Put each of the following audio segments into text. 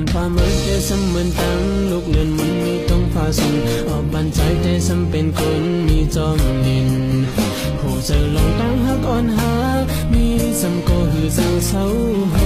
านความรักได้สมเหมือนตั้งลูกเนินมันไม่ต้องพาสนออกบันใจได้สมเป็นคนมีจอมนินหูใจลองต้องหักอ่อนหา มีสำก็หือสังเส้าโห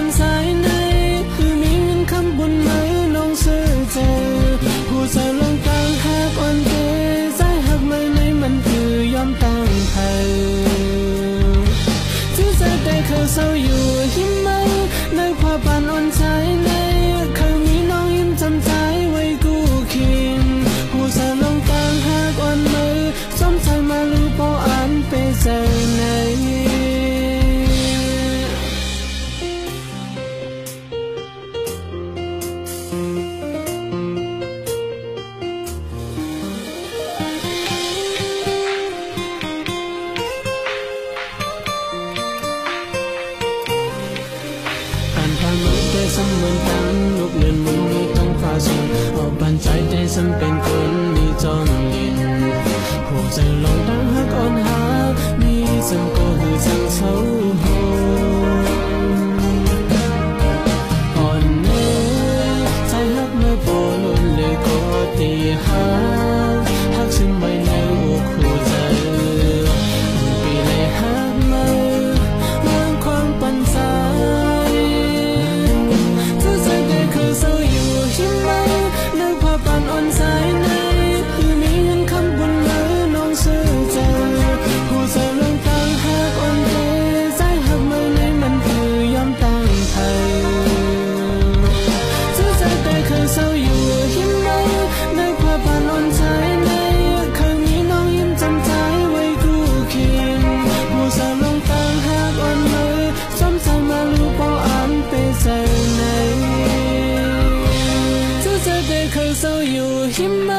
one's 每嘅新滿等六年滿意當化算，何辦仔低身邊管理壯年，何曾浪蕩黑暗下，呢陣過去就秋寒。寒呢，在黑咩破亂你個地下。 ใช่ไหม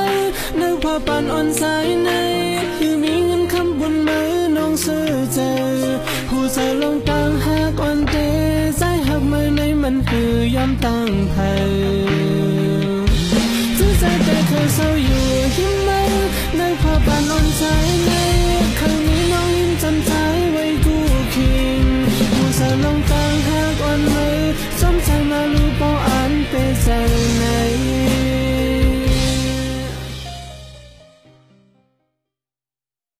นึกว่าปานอ่อนสายในคือมีเงินคำบนมือน้องซื้อเจอผู้ใจลงต่างหากอ่อนเตใจหักมือในมันคือยอมตั้งภัย